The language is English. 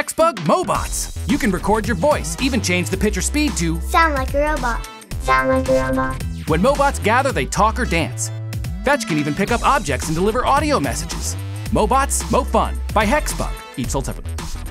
Hexbug Mobots. You can record your voice, even change the pitch or speed to Sound like a robot. Sound like a robot. When Mobots gather, they talk or dance. Fetch can even pick up objects and deliver audio messages. Mobots, Mo Fun by Hexbug, each sold separately.